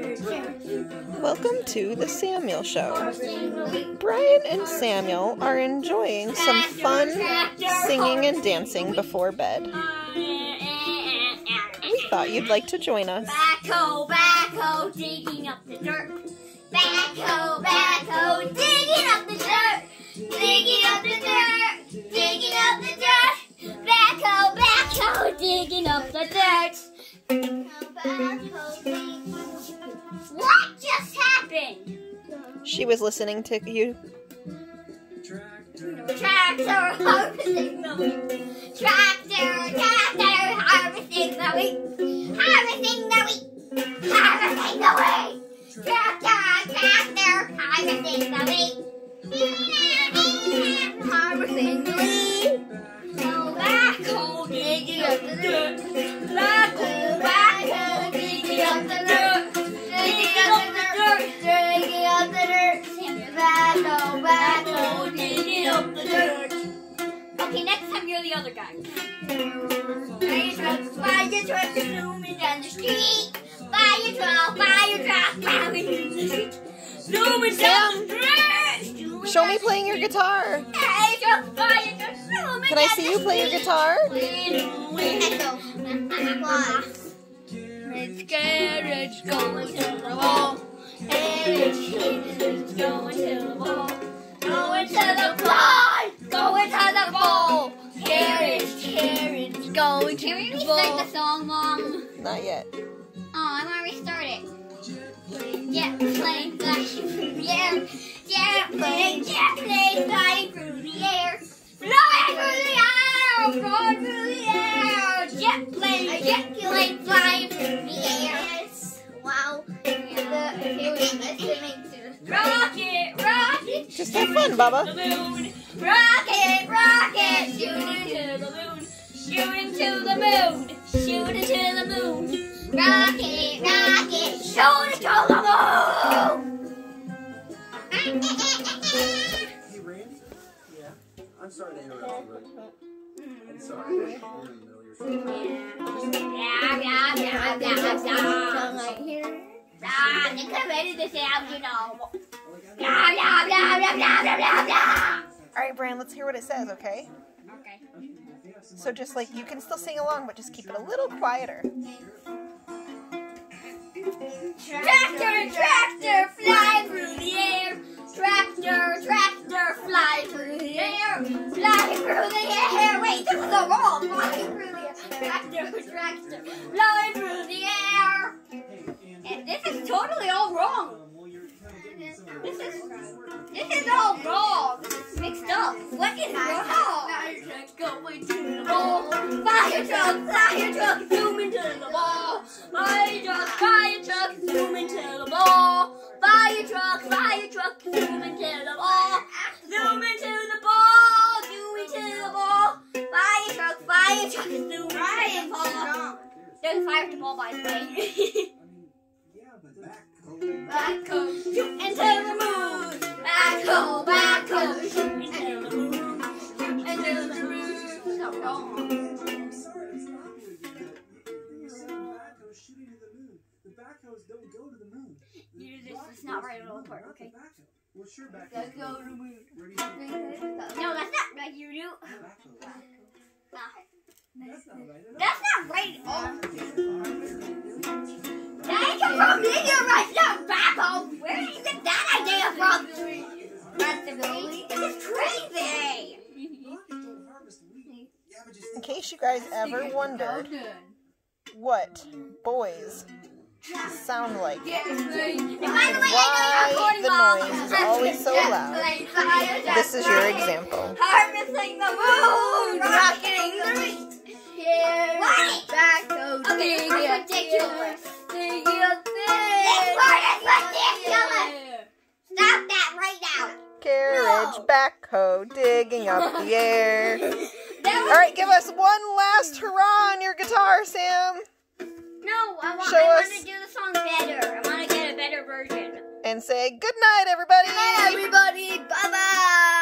Welcome to the Samuel Show. Brian and Samuel are enjoying some fun singing and dancing before bed. We thought you'd like to join us. Backhoe, backhoe, digging up the dirt. Backhoe, backhoe, digging up the dirt. Digging up the dirt, digging up the dirt. Backhoe, backhoe, digging up the dirt. She was listening to you. Tractor harvesting the wheat. Tractor, tractor harvesting the wheat. Harvesting the wheat. Harvesting the wheat. Tractor, tractor harvesting the wheat. Harvesting the wheat. Go back, home, digging up the the other guy. Fire truck, fire truck, zooming down the street. Fire truck, fire truck, plowing in the street. Zooming down the street. Show me playing your guitar. Fire truck, fire truck, zooming Can I see you play your guitar? It's carriage going to the wall. Carriage going to the wall. Going to Can we restart the song, Mom? Not yet. Oh, I want to restart it. Yeah, plane flying through the air. Yeah, plane, yeah, plane flying through the air. Flying through the air, flying through the air. Jet plane, jet plane flying through the air. Wow. Rocket, rocket, Just have fun, Bubba. the moon. Rocket, rocket, All right, Brian, let's hear what it says, okay? Okay. So just like you can still sing along, but just keep it a little quieter. Tractor, tractor, fly through the air. Tractor, tractor, fly through the air. Fly through the air. Wait, this is the wrong. Air. Fly through the air. And this is totally all wrong. This is this is all wrong. Mixed up. What is wrong? Fire truck going to the. Fire truck, There's a fire to the ball, by the way. Yeah, back home. Backhoe, shoot into the moon. Backhoe, back home, shoot into the moon. Into the moon. So wrong. I'm sorry, it's not really good. You said backhoe shooting to the moon. The backhoes don't go to the moon. You- is not right at all moon, part, not the okay? backhoe. Well, sure, backhoe. Let's go to the moon. Where do you think No, that's not right, you do. That's That's not right at all. Right, not back home. Where did you get that idea from? This is crazy. Rockets don't harvest wheat. Yeah, but just In case you guys ever wondered what boys sound like, And by the way, I Why the noise is always so loud. this is your example. Harvesting the moon, rocketing the. What? Back goes Okay, this ridiculous. Backhoe, digging up the air. All right, give us one last hurrah on your guitar, Sam, no, I want, Show I want to do the song better. I want to get a better version. and say good night, everybody. everybody. Bye bye.